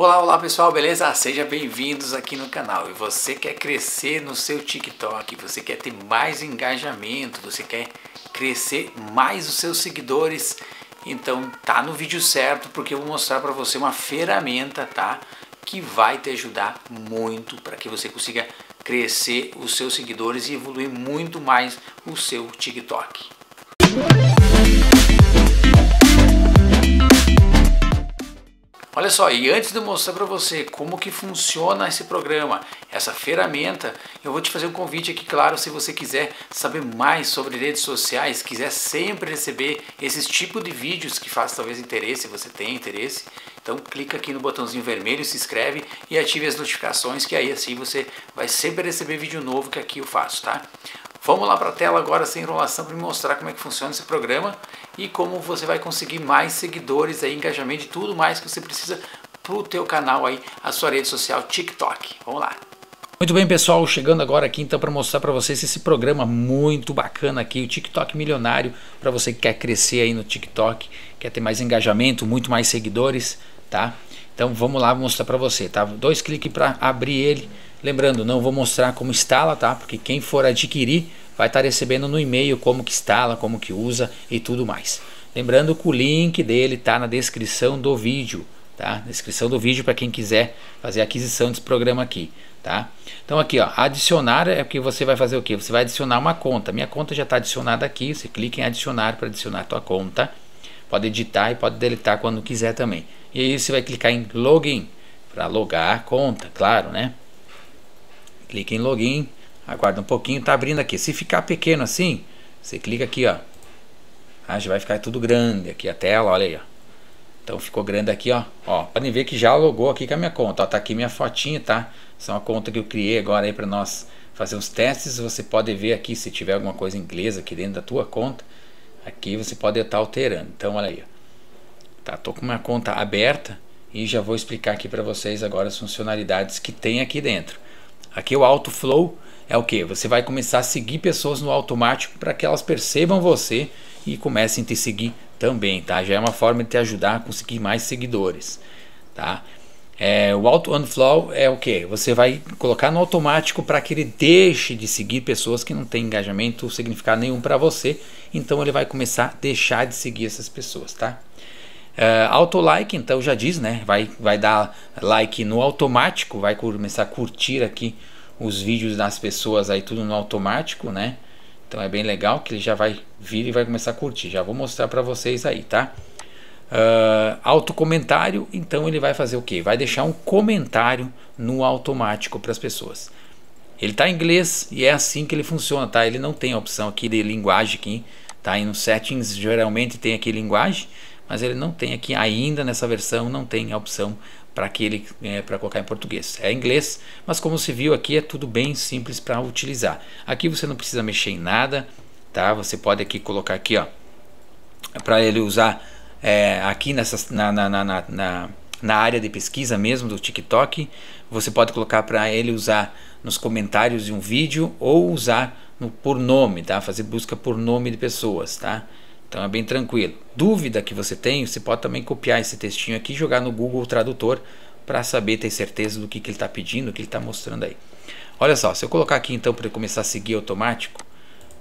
Olá, olá pessoal, beleza? Sejam bem-vindos aqui no canal. E você quer crescer no seu TikTok, você quer ter mais engajamento, você quer crescer mais os seus seguidores, então tá no vídeo certo porque eu vou mostrar para você uma ferramenta, tá? Que vai te ajudar muito para que você consiga crescer os seus seguidores e evoluir muito mais o seu TikTok. Olha só, e antes de eu mostrar para você como que funciona esse programa, essa ferramenta, eu vou te fazer um convite aqui, claro, se você quiser saber mais sobre redes sociais, quiser sempre receber esses tipos de vídeos que faz talvez interesse, você tem interesse, então clica aqui no botãozinho vermelho, se inscreve e ative as notificações, que aí assim você vai sempre receber vídeo novo que aqui eu faço, tá? Vamos lá para a tela agora sem enrolação para mostrar como é que funciona esse programa e como você vai conseguir mais seguidores, aí, engajamento e tudo mais que você precisa para o teu canal aí, a sua rede social TikTok. Vamos lá. Muito bem, pessoal, chegando agora aqui então para mostrar para vocês esse programa muito bacana aqui, o TikTok Milionário, para você que quer crescer aí no TikTok, quer ter mais engajamento, muito mais seguidores, tá? Então vamos lá mostrar para você, tá? Dois cliques para abrir ele. Lembrando, não vou mostrar como instala, tá? Porque quem for adquirir vai estar tá recebendo no e-mail como que instala, como que usa e tudo mais. Lembrando que o link dele está na descrição do vídeo, tá? Descrição do vídeo para quem quiser fazer aquisição desse programa aqui, tá? Então aqui, ó, adicionar é que você vai fazer o que? Você vai adicionar uma conta. Minha conta já está adicionada aqui. Você clica em adicionar para adicionar a tua conta. Pode editar e pode deletar quando quiser também. E aí você vai clicar em login para logar a conta, claro, né? Clica em login Aguarda um pouquinho, tá abrindo aqui. Se ficar pequeno assim, você clica aqui, ó. Ah, já vai ficar tudo grande aqui a tela, olha aí, ó. Então ficou grande aqui, ó. Ó, podem ver que já logou aqui com a minha conta. Ó, tá aqui minha fotinha, tá? Essa é uma conta que eu criei agora aí para nós fazer os testes. Você pode ver aqui se tiver alguma coisa inglesa aqui dentro da tua conta. Aqui você pode estar alterando. Então, olha aí, ó. Tá, tô com uma conta aberta e já vou explicar aqui para vocês agora as funcionalidades que tem aqui dentro. Aqui o Auto Flow é o que? Você vai começar a seguir pessoas no automático para que elas percebam você e comecem a te seguir também, tá? Já é uma forma de te ajudar a conseguir mais seguidores, tá? É, o Auto Unflow é o que? Você vai colocar no automático para que ele deixe de seguir pessoas que não têm engajamento significado nenhum para você. Então ele vai começar a deixar de seguir essas pessoas, tá? É, auto like, então já diz, né? Vai, vai dar like no automático, vai começar a curtir aqui os vídeos das pessoas aí tudo no automático, né? Então é bem legal que ele já vai vir e vai começar a curtir. Já vou mostrar para vocês aí, tá? Uh, auto comentário, então ele vai fazer o que? Vai deixar um comentário no automático para as pessoas. Ele está em inglês e é assim que ele funciona, tá? Ele não tem a opção aqui de linguagem aqui, tá? E nos settings geralmente tem aqui linguagem, mas ele não tem aqui ainda nessa versão, não tem a opção para aquele é, para colocar em português. É inglês, mas como se viu aqui é tudo bem simples para utilizar. Aqui você não precisa mexer em nada, tá? Você pode aqui colocar aqui, ó, para ele usar é, aqui nessa na, na, na, na, na área de pesquisa mesmo do TikTok. Você pode colocar para ele usar nos comentários de um vídeo ou usar no, por nome, tá? Fazer busca por nome de pessoas, tá? Então é bem tranquilo. Dúvida que você tem, você pode também copiar esse textinho aqui e jogar no Google Tradutor para saber ter certeza do que, que ele está pedindo, o que ele está mostrando aí. Olha só, se eu colocar aqui então para ele começar a seguir automático,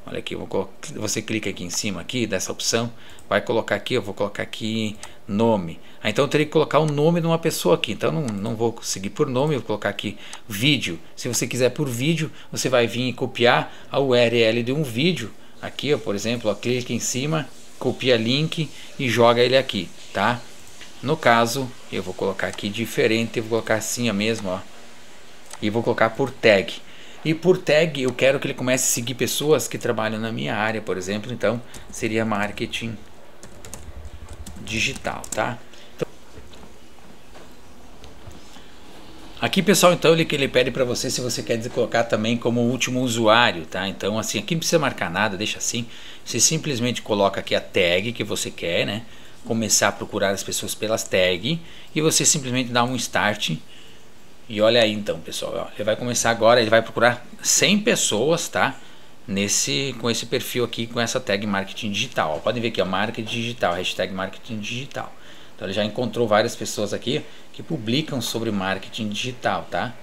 olha aqui, você clica aqui em cima aqui dessa opção, vai colocar aqui, eu vou colocar aqui nome. Ah, então eu teria que colocar o nome de uma pessoa aqui, então não, não vou seguir por nome, eu vou colocar aqui vídeo. Se você quiser por vídeo, você vai vir e copiar a URL de um vídeo. Aqui, ó, por exemplo, ó, clica em cima copia link e joga ele aqui, tá? No caso, eu vou colocar aqui diferente, vou colocar assim mesmo, ó. E vou colocar por tag. E por tag eu quero que ele comece a seguir pessoas que trabalham na minha área, por exemplo. Então, seria marketing digital, tá? Aqui, pessoal, então ele ele pede para você se você quer colocar também como último usuário, tá? Então, assim, aqui não precisa marcar nada, deixa assim. Você simplesmente coloca aqui a tag que você quer, né? Começar a procurar as pessoas pelas tags e você simplesmente dá um start. E olha aí, então, pessoal, ó, ele vai começar agora, ele vai procurar 100 pessoas, tá? Nesse com esse perfil aqui com essa tag marketing digital. Ó, podem ver aqui, ó, marketing digital, hashtag marketing digital. Então ele já encontrou várias pessoas aqui que publicam sobre marketing digital, tá?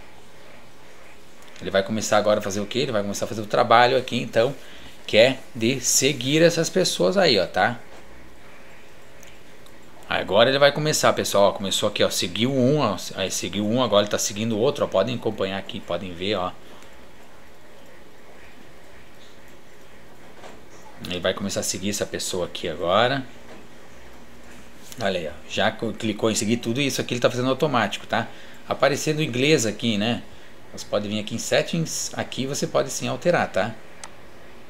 Ele vai começar agora a fazer o que? Ele vai começar a fazer o trabalho aqui, então, que é de seguir essas pessoas aí, ó, tá? Agora ele vai começar, pessoal. Ó, começou aqui, ó. Seguiu um, ó. Aí seguiu um, agora ele tá seguindo outro, ó. Podem acompanhar aqui, podem ver, ó. Ele vai começar a seguir essa pessoa aqui agora. Olha aí, ó. Já clicou em seguir tudo isso aqui, ele tá fazendo automático, tá? Aparecendo inglês aqui, né? Você pode vir aqui em settings, aqui você pode sim alterar, tá?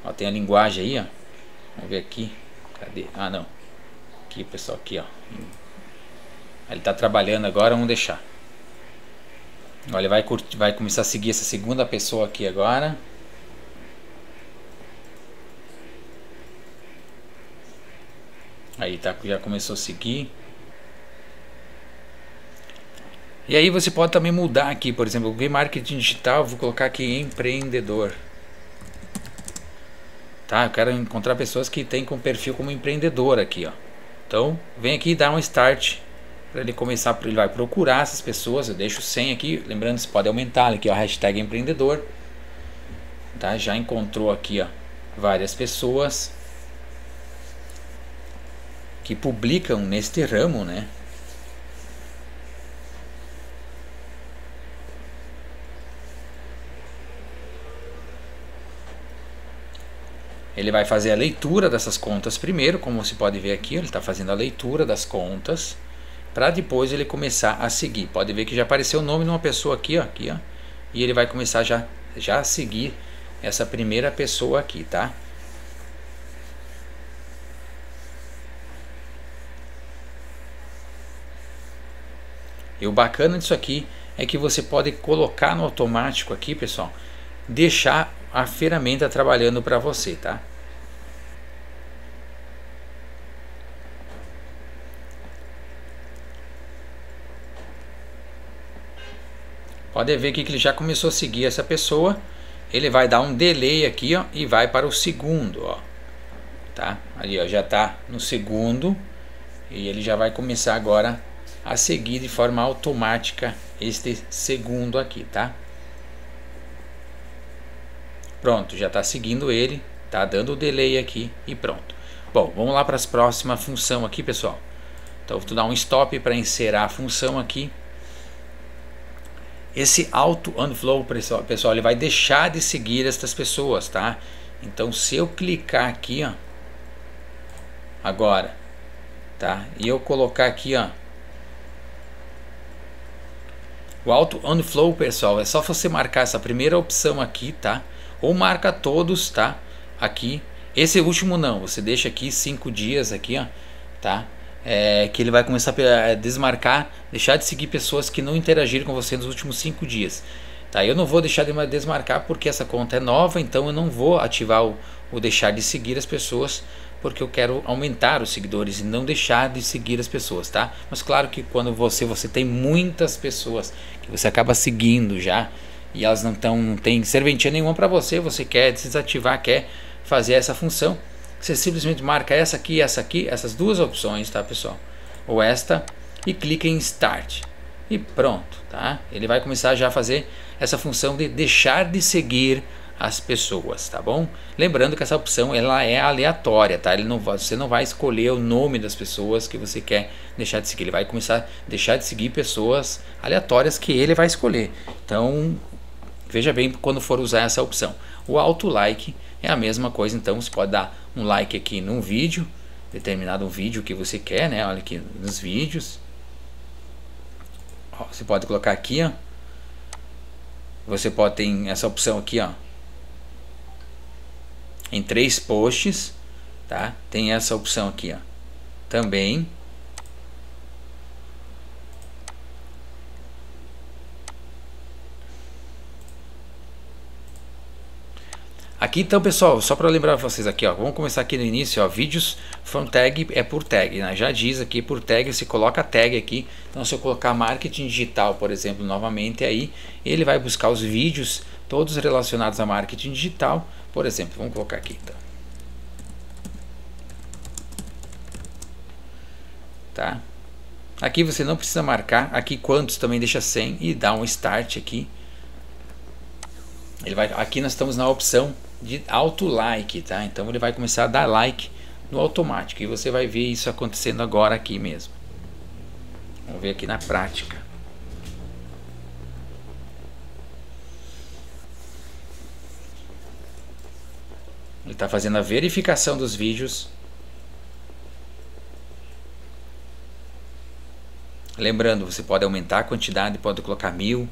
Ó, tem a linguagem aí, ó. Vamos ver aqui. Cadê? Ah, não aqui, pessoal, aqui, ó. Ele está trabalhando agora, vamos deixar. Olha, ele vai, curtir, vai começar a seguir essa segunda pessoa aqui agora. Aí tá, já começou a seguir. E aí você pode também mudar aqui, por exemplo, o marketing digital, vou colocar aqui empreendedor. Tá, eu quero encontrar pessoas que têm com perfil como empreendedor aqui, ó. Então, vem aqui e dá um start para ele começar, ele vai procurar essas pessoas, eu deixo 100 aqui, lembrando, você pode aumentar aqui, ó, hashtag empreendedor, tá? Já encontrou aqui, ó, várias pessoas que publicam neste ramo, né? Ele vai fazer a leitura dessas contas primeiro, como você pode ver aqui, ele está fazendo a leitura das contas, para depois ele começar a seguir. Pode ver que já apareceu o nome de uma pessoa aqui, ó, aqui, ó, e ele vai começar já, já a seguir essa primeira pessoa aqui, tá? E o bacana disso aqui é que você pode colocar no automático aqui, pessoal, deixar a ferramenta trabalhando para você, tá? Pode ver aqui que ele já começou a seguir essa pessoa. Ele vai dar um delay aqui, ó, e vai para o segundo, ó. Tá? Ali, ó, já está no segundo e ele já vai começar agora a seguir de forma automática este segundo aqui, tá? Pronto, já está seguindo ele, tá dando o delay aqui e pronto. Bom, vamos lá para as próximas função aqui, pessoal. Então, vou dar um stop para encerrar a função aqui. Esse auto unflow, pessoal, ele vai deixar de seguir estas pessoas, tá? Então, se eu clicar aqui, ó, agora, tá? E eu colocar aqui, ó, o auto unflow, pessoal, é só você marcar essa primeira opção aqui, tá? ou marca todos, tá? Aqui. Esse último não, você deixa aqui cinco dias aqui, ó, tá? É, que ele vai começar a desmarcar, deixar de seguir pessoas que não interagiram com você nos últimos cinco dias. Tá? Eu não vou deixar de desmarcar porque essa conta é nova, então eu não vou ativar o, o deixar de seguir as pessoas porque eu quero aumentar os seguidores e não deixar de seguir as pessoas, tá? Mas claro que quando você você tem muitas pessoas que você acaba seguindo já, e elas não, tão, não tem serventia nenhuma para você, você quer desativar, quer fazer essa função, você simplesmente marca essa aqui, essa aqui, essas duas opções, tá pessoal? Ou esta e clica em Start e pronto, tá? Ele vai começar já a fazer essa função de deixar de seguir as pessoas, tá bom? Lembrando que essa opção ela é aleatória, tá? Ele não você não vai escolher o nome das pessoas que você quer deixar de seguir. Ele vai começar a deixar de seguir pessoas aleatórias que ele vai escolher. Então, Veja bem quando for usar essa opção. O auto like é a mesma coisa, então você pode dar um like aqui num vídeo, determinado vídeo que você quer, né? Olha aqui nos vídeos. Você pode colocar aqui, ó. Você pode ter essa opção aqui, ó. Em três posts, tá? Tem essa opção aqui, ó. Também Aqui então pessoal, só para lembrar vocês aqui, ó, vamos começar aqui no início, ó, vídeos from tag é por tag, né? já diz aqui por tag, você coloca tag aqui, então se eu colocar marketing digital, por exemplo, novamente aí, ele vai buscar os vídeos todos relacionados a marketing digital, por exemplo, vamos colocar aqui então. Tá? Aqui você não precisa marcar, aqui quantos também deixa 100 e dá um start aqui. Ele vai, aqui nós estamos na opção de auto like, tá? Então ele vai começar a dar like no automático e você vai ver isso acontecendo agora aqui mesmo. Vamos ver aqui na prática. Ele está fazendo a verificação dos vídeos Lembrando, você pode aumentar a quantidade, pode colocar mil.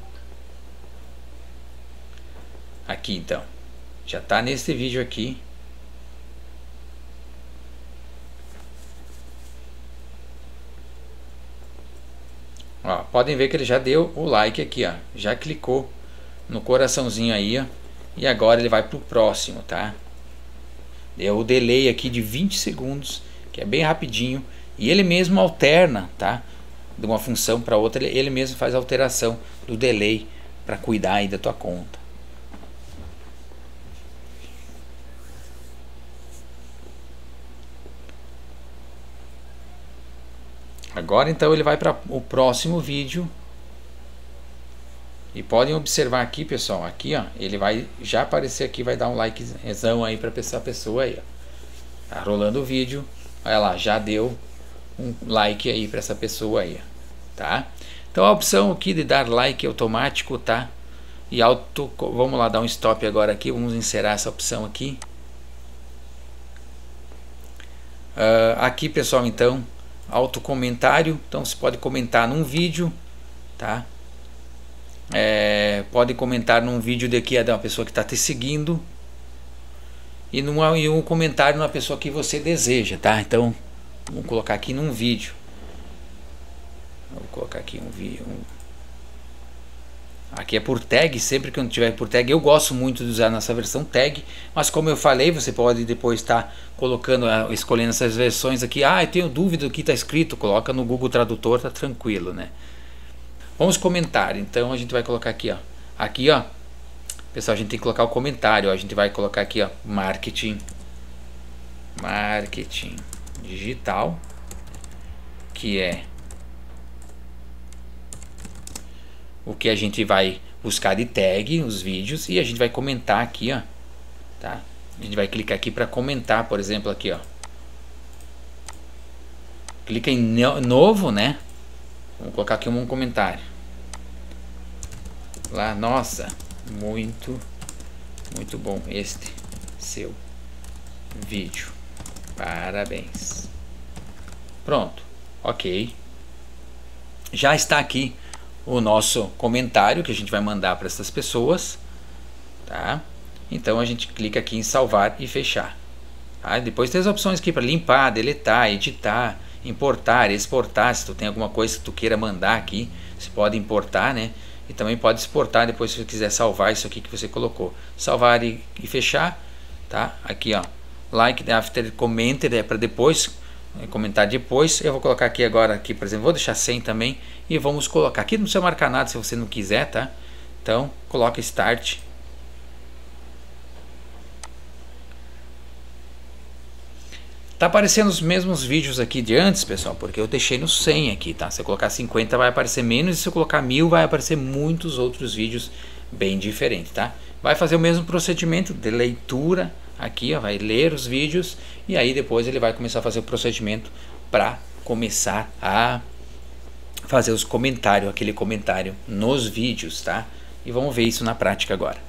Aqui então, já está nesse vídeo aqui. Ó, podem ver que ele já deu o like aqui, ó. Já clicou no coraçãozinho aí, ó. E agora ele vai para o próximo, tá? Deu o delay aqui de 20 segundos, que é bem rapidinho. E ele mesmo alterna, tá? de uma função para outra, ele, ele mesmo faz a alteração do delay para cuidar aí da tua conta. Agora então ele vai para o próximo vídeo. E podem observar aqui, pessoal, aqui ó, ele vai já aparecer aqui, vai dar um likezão aí para essa pessoa aí, ó. Tá rolando o vídeo. Olha lá, já deu um like aí para essa pessoa aí, tá? Então a opção aqui de dar like automático, tá? E auto, vamos lá dar um stop agora aqui, vamos encerrar essa opção aqui. Uh, aqui pessoal, então, auto comentário, então você pode comentar num vídeo, tá? É, pode comentar num vídeo daqui de uma pessoa que está te seguindo e, numa, e um comentário numa pessoa que você deseja, tá? Então, vamos colocar aqui num vídeo. Vou colocar aqui um vídeo. Um... Aqui é por tag, sempre que eu tiver por tag, eu gosto muito de usar nessa versão tag, mas como eu falei, você pode depois estar tá colocando, ah, escolhendo essas versões aqui. Ah, eu tenho dúvida do que está escrito, coloca no Google Tradutor, tá tranquilo, né? Vamos comentar, então a gente vai colocar aqui, ó. Aqui, ó, pessoal, a gente tem que colocar o comentário, ó. a gente vai colocar aqui, ó, marketing, marketing digital, que é o que a gente vai buscar de tag, os vídeos, e a gente vai comentar aqui, ó, tá? A gente vai clicar aqui para comentar, por exemplo, aqui, ó. Clica em novo, né? Vamos colocar aqui um comentário. Lá, nossa, muito, muito bom este seu vídeo. Parabéns. Pronto, ok. Já está aqui o nosso comentário que a gente vai mandar para essas pessoas, tá? Então a gente clica aqui em salvar e fechar. Tá? Depois tem as opções aqui para limpar, deletar, editar, importar, exportar. Se tu tem alguma coisa que tu queira mandar aqui, você pode importar, né? E também pode exportar depois se você quiser salvar isso aqui que você colocou. Salvar e, e fechar, tá? Aqui ó, like after commented é para depois comentar depois. Eu vou colocar aqui agora, aqui, por exemplo, vou deixar 100 também e vamos colocar. Aqui não precisa marcar nada se você não quiser, tá? Então, coloca Start. Tá aparecendo os mesmos vídeos aqui de antes, pessoal, porque eu deixei no 100 aqui, tá? Se eu colocar 50 vai aparecer menos e se eu colocar 1000 vai aparecer muitos outros vídeos bem diferentes, tá? Vai fazer o mesmo procedimento de leitura aqui, ó, vai ler os vídeos e aí depois ele vai começar a fazer o procedimento para começar a fazer os comentários, aquele comentário nos vídeos, tá? E vamos ver isso na prática agora.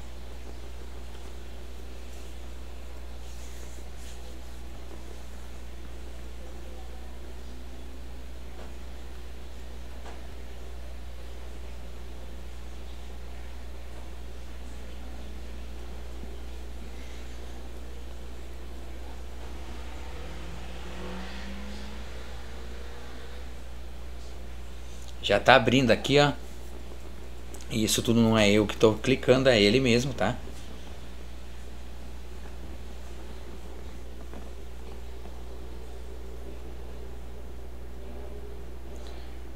Já está abrindo aqui, ó. E isso tudo não é eu que estou clicando, é ele mesmo, tá?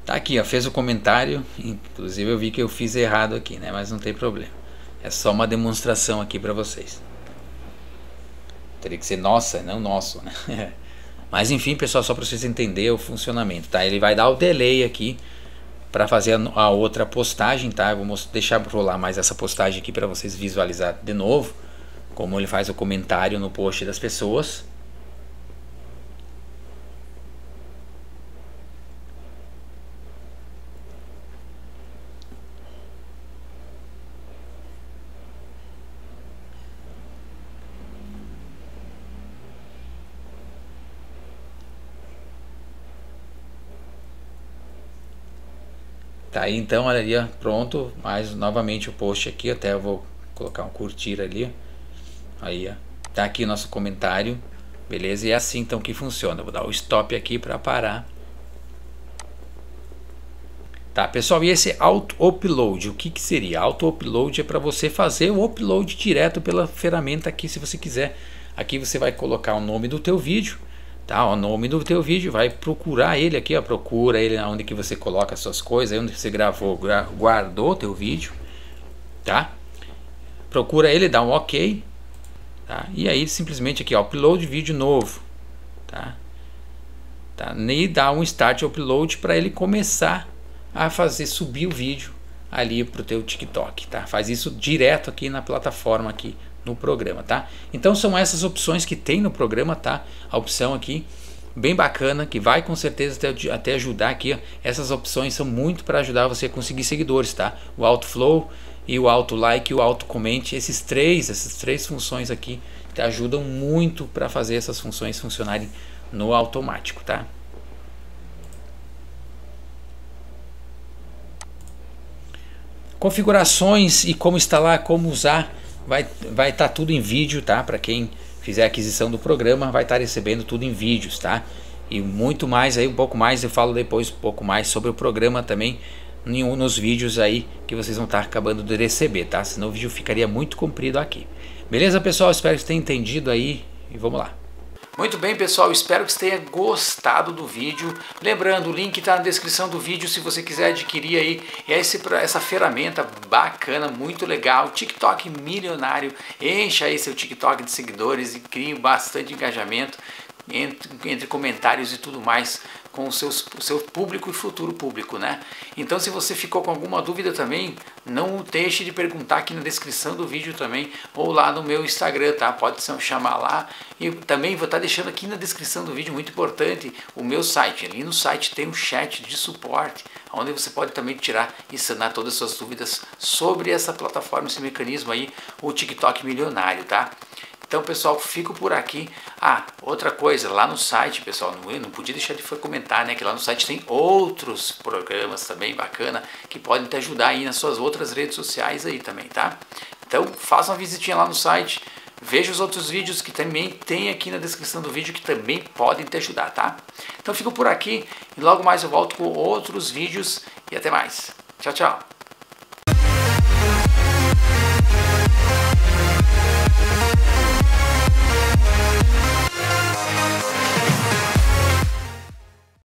Tá aqui, ó, fez o comentário, inclusive eu vi que eu fiz errado aqui, né? Mas não tem problema. É só uma demonstração aqui para vocês. Teria que ser nossa, não nosso, né? Mas enfim, pessoal, só para vocês entenderem o funcionamento, tá? Ele vai dar o delay aqui para fazer a, outra postagem, tá? Eu vou deixar rolar mais essa postagem aqui para vocês visualizar de novo como ele faz o comentário no post das pessoas. Tá aí então, olha ali, pronto. Mais novamente o post aqui, até eu vou colocar um curtir ali. Aí, ó. Tá aqui o nosso comentário. Beleza? E é assim então que funciona. Vou dar o stop aqui para parar. Tá, pessoal, e esse auto-upload, o que, que seria? Auto-upload é para você fazer o upload direto pela ferramenta aqui, se você quiser. Aqui você vai colocar o nome do teu vídeo, tá? O nome do teu vídeo, vai procurar ele aqui, ó, procura ele onde que você coloca as suas coisas, onde você gravou, guardou o teu vídeo, tá? Procura ele, dá um OK, tá? E aí simplesmente aqui, ó, upload vídeo novo, tá? tá? E dá um start upload para ele começar a fazer subir o vídeo ali para o teu TikTok, tá? Faz isso direto aqui na plataforma aqui no programa, tá? Então são essas opções que tem no programa, tá? A opção aqui bem bacana que vai com certeza até, até ajudar aqui. Ó. Essas opções são muito para ajudar você a conseguir seguidores, tá? O Outflow e o auto like o auto comente, esses três, essas três funções aqui te ajudam muito para fazer essas funções funcionarem no automático, tá? Configurações e como instalar, como usar, vai vai estar tá tudo em vídeo, tá? Para quem fizer a aquisição do programa, vai estar tá recebendo tudo em vídeos, tá? E muito mais aí, um pouco mais, eu falo depois um pouco mais sobre o programa também nos vídeos aí que vocês vão estar acabando de receber, tá? Senão o vídeo ficaria muito comprido aqui. Beleza, pessoal? Espero que vocês tenham entendido aí e vamos lá. Muito bem, pessoal, espero que você tenha gostado do vídeo. Lembrando, o link está na descrição do vídeo se você quiser adquirir aí esse, essa ferramenta bacana, muito legal, TikTok milionário. Encha aí seu TikTok de seguidores e crie bastante engajamento entre, entre comentários e tudo mais com o seu, o seu público e futuro público, né? Então, se você ficou com alguma dúvida também, não deixe de perguntar aqui na descrição do vídeo também, ou lá no meu Instagram, tá? Pode chamar lá. E também vou estar deixando aqui na descrição do vídeo, muito importante, o meu site. Ali no site tem um chat de suporte, onde você pode também tirar e sanar todas as suas dúvidas sobre essa plataforma, esse mecanismo aí, o TikTok milionário, tá? Então, pessoal, fico por aqui. Ah, outra coisa, lá no site, pessoal, não, não podia deixar de comentar, né? Que lá no site tem outros programas também bacana que podem te ajudar aí nas suas outras redes sociais aí também, tá? Então, faça uma visitinha lá no site. Veja os outros vídeos que também tem aqui na descrição do vídeo que também podem te ajudar, tá? Então fico por aqui e logo mais eu volto com outros vídeos e até mais. Tchau, tchau.